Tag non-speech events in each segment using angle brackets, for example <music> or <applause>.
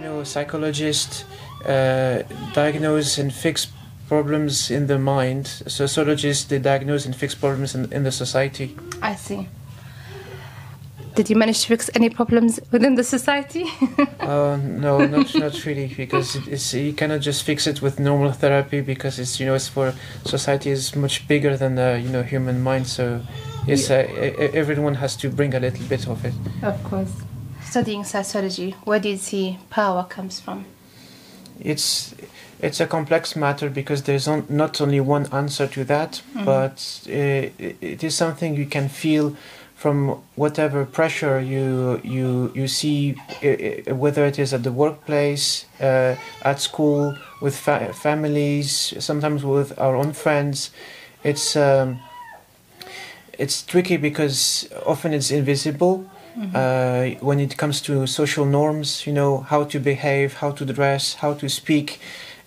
You know, psychologists uh, diagnose and fix problems in the mind. Sociologists they diagnose and fix problems in, in the society. I see. Did you manage to fix any problems within the society? <laughs> uh, no, not not really, because it, it's you cannot just fix it with normal therapy because it's you know it's for society is much bigger than the you know human mind. So yes, uh, everyone has to bring a little bit of it. Of course. Studying sociology, where do you see power comes from? It's it's a complex matter because there's on, not only one answer to that, mm-hmm. but uh, it is something you can feel from whatever pressure you you you see, whether it is at the workplace, uh, at school, with fa- families, sometimes with our own friends, it's um, it's tricky because often it's invisible. Mm-hmm. Uh, when it comes to social norms, you know how to behave, how to dress, how to speak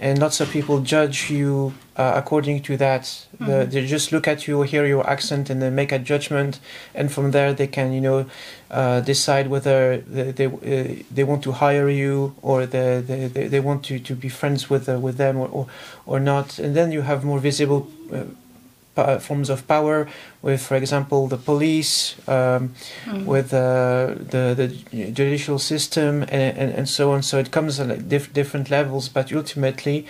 and lots of people judge you uh, according to that. Mm-hmm. The, they just look at you, hear your accent, and then make a judgment, and from there they can, you know, uh, decide whether they they, uh, they, want to hire you or they, they, they want to, to be friends with uh, with them or, or, or not. And then you have more visible uh, forms of power with, for example, the police, um, mm. with uh, the the judicial system, and, and, and, so on. So it comes at diff- different levels, but ultimately,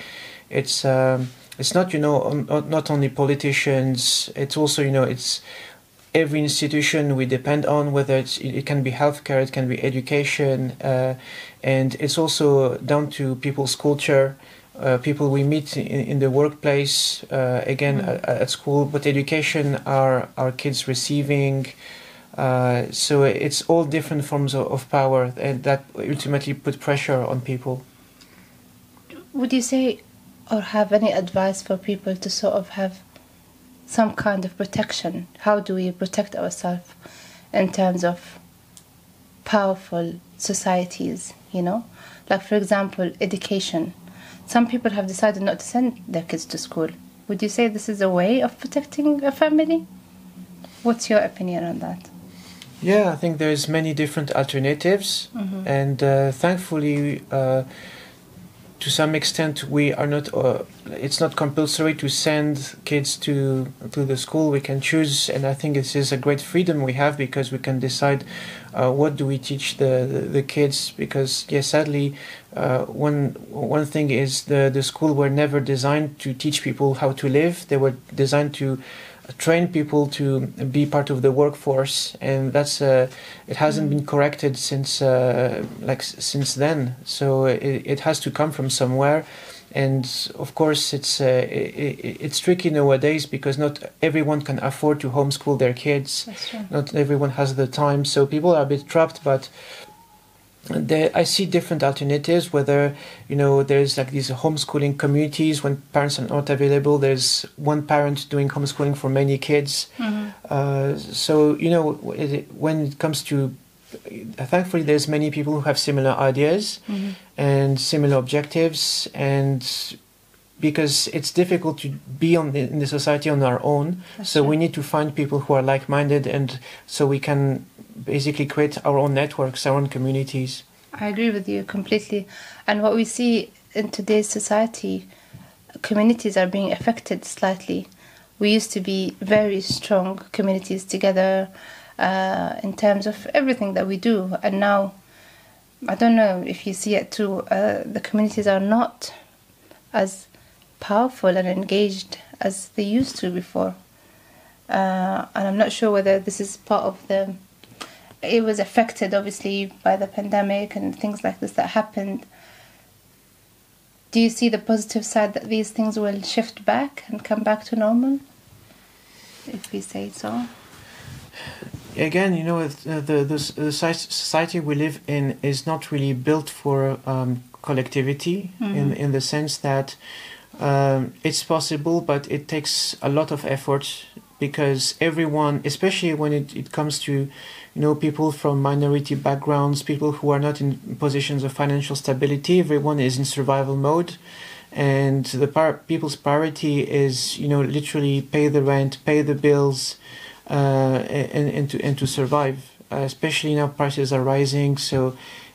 it's um, it's not you know not only politicians. It's also you know it's every institution we depend on, whether it's, it can be healthcare, it can be education, uh, and it's also down to people's culture uh, people we meet in, in the workplace, uh, again mm. at, at, school, but education are our kids receiving. Uh, so it's all different forms of, of, power, and that ultimately put pressure on people. Would you say, or have any advice for people to sort of have some kind of protection? How do we protect ourselves in terms of powerful societies? You know, like for example, education some people have decided not to send their kids to school. Would you say this is a way of protecting a family? What's your opinion on that? Yeah, I think there's many different alternatives, mm-hmm. and uh, thankfully, uh, to some extent, we are not. Uh, it's not compulsory to send kids to to the school. We can choose, and I think this is a great freedom we have because we can decide uh, what do we teach the, the, the kids. Because yes, sadly, uh, one one thing is the the school were never designed to teach people how to live. They were designed to train people to be part of the workforce, and that's uh, it hasn't been corrected since uh, like since then. So it, it has to come from somewhere and of course it's uh, it, it's tricky nowadays because not everyone can afford to homeschool their kids not everyone has the time so people are a bit trapped but there, I see different alternatives. Whether you know, there's like these homeschooling communities when parents are not available. There's one parent doing homeschooling for many kids. Mm-hmm. Uh, so you know, it, when it comes to, thankfully, there's many people who have similar ideas mm-hmm. and similar objectives, and because it's difficult to be on the, in the society on our own. That's so true. we need to find people who are like-minded, and so we can basically create our own networks, our own communities. I agree with you completely. And what we see in today's society, communities are being affected slightly. We used to be very strong communities together uh, in terms of everything that we do, and now I don't know if you see it too. Uh, the communities are not as powerful and engaged as they used to before, uh, and I'm not sure whether this is part of the it was affected obviously by the pandemic and things like this that happened. Do you see the positive side that these things will shift back and come back to normal? If we say so. Again, you know, uh, the, the, the society we live in is not really built for um, collectivity mm-hmm. in, in the sense that um, it's possible, but it takes a lot of effort because everyone, especially when it, it comes to you know people from minority backgrounds people who are not in positions of financial stability everyone is in survival mode and the par- people's priority is you know literally pay the rent pay the bills uh, and, and to and to survive uh, especially now prices are rising so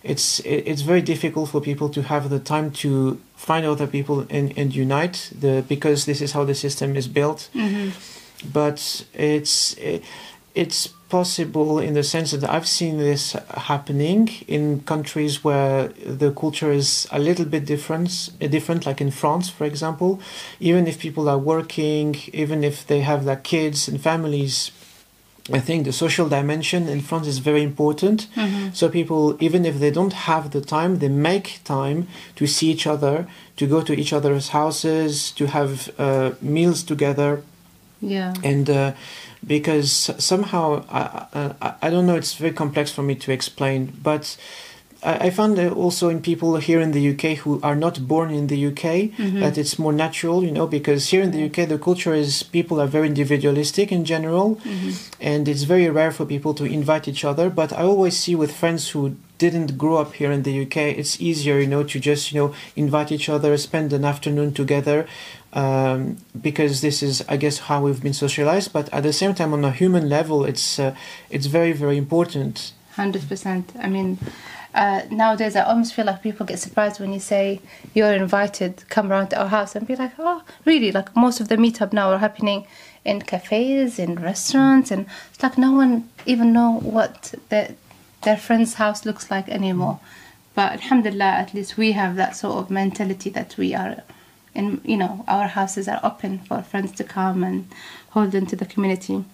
it's it's very difficult for people to have the time to find other people and, and unite the because this is how the system is built. Mm-hmm. But it's it's possible in the sense that I've seen this happening in countries where the culture is a little bit different, different, like in France, for example. Even if people are working, even if they have their kids and families, I think the social dimension in France is very important. Mm-hmm. So people, even if they don't have the time, they make time to see each other, to go to each other's houses, to have uh, meals together, Yeah. and uh, because somehow I, I I don't know, it's very complex for me to explain, but. I I found that also in people here in the UK who are not born in the UK Mhm. that it's more natural, you know, because here in the UK the culture is people are very individualistic in general, Mhm. and it's very rare for people to invite each other but i always see with friends who didn't grow up here in the uk it's easier you know to just you know invite each other spend an afternoon together um, because this is i guess how we've been socialized but at the same time on a human level it's uh, it's very very important Hundred percent. I mean, uh, nowadays I almost feel like people get surprised when you say you're invited, come around to our house, and be like, oh, really? Like most of the meetup now are happening in cafes, in restaurants, and it's like no one even know what their their friend's house looks like anymore. But alhamdulillah, at least we have that sort of mentality that we are, in you know, our houses are open for friends to come and hold into the community.